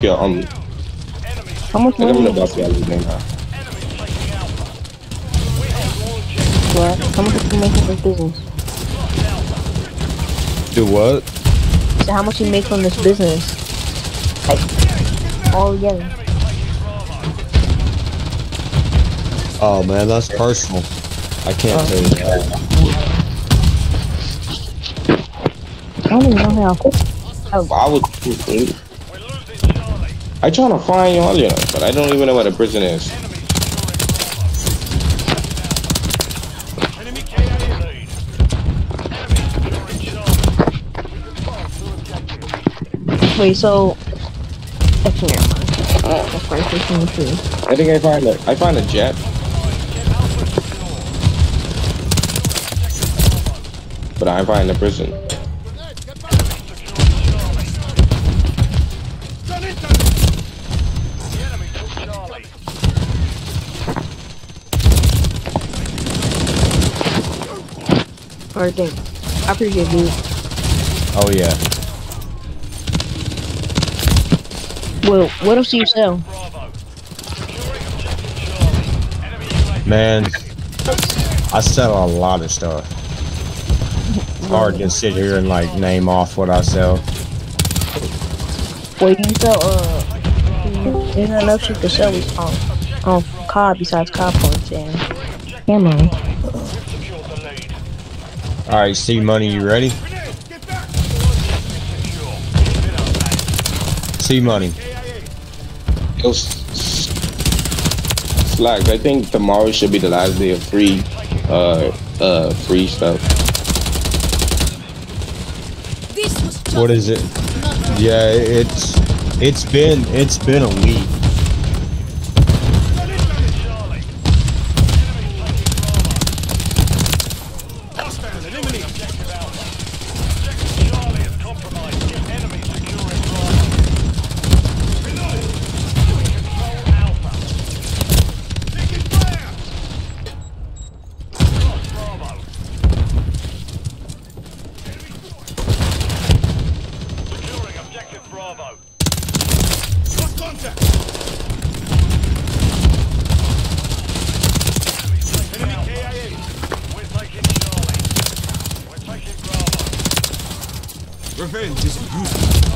Yeah, um, How much I'm gonna bust y'all name now. What? How much did you make from this business? Do what? So how much you make from this business? Like, all together. Oh man, that's personal. I can't tell you that. I don't even know how. Oh, I was. I trying to find y'all, you know, but I don't even know where the prison is. wait, so. Actually, never mind. That's probably pushing the tree. I think I find a, I find a jet. But I find the prison. Alright, thank I appreciate you. Oh yeah. Well, what else do you sell? Man, I sell a lot of stuff. It's hard to sit here and like name off what I sell. Wait, do you sell, uh. There's nothing else you can sell um, um, COD besides COD points and ammo. Alright, see money, you ready? See money. It was slacks. I think tomorrow should be the last day of free, uh, uh, free stuff. This was just What is it? Yeah, it's it's been it's been a week. Revenge is a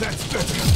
That's better.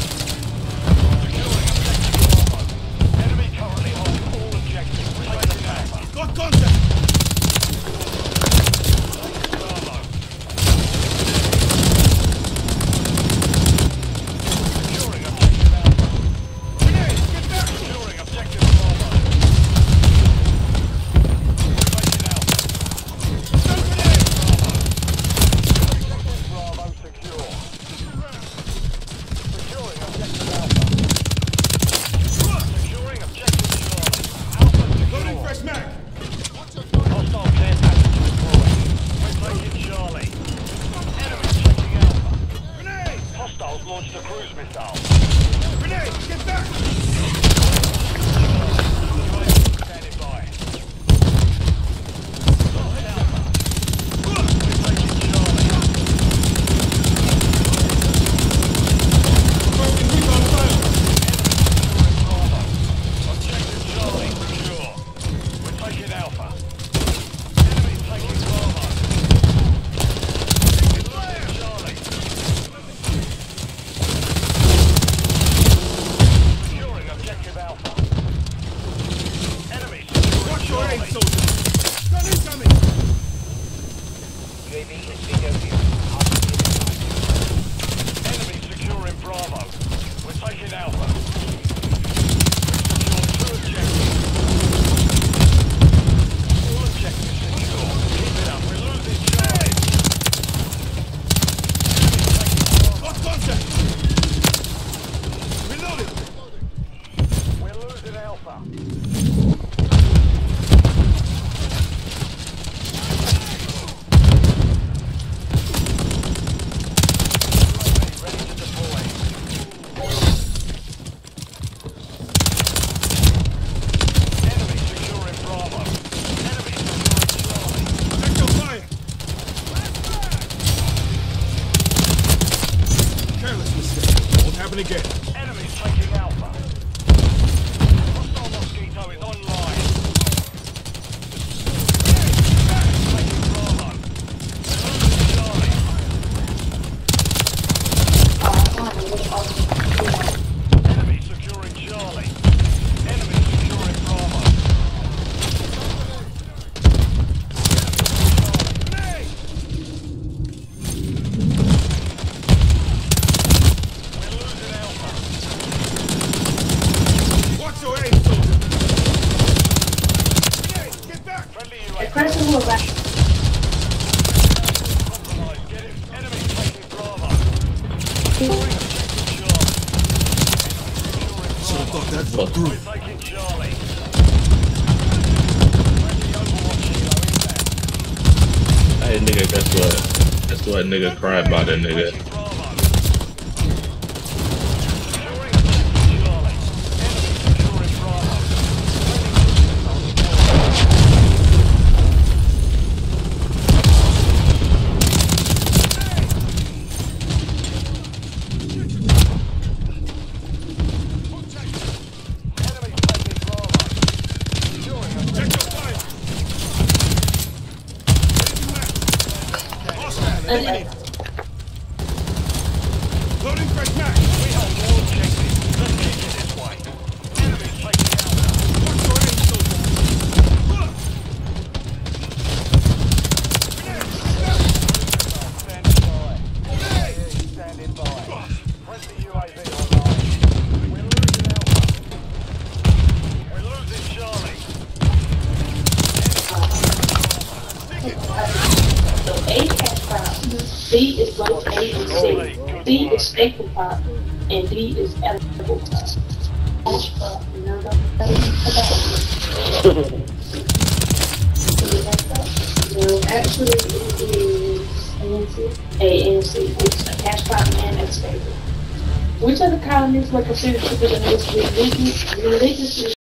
Grenade soldier! Gun incoming! UAV is being That's what through it. Hey nigga, guess what? What nigga cried about that nigga. and, D is both A and C. D is staple part, and D is edible part. No, actually, it is A and C. It's a cash crop and a staple. Which of the colonies were considered to be the most religious? religiously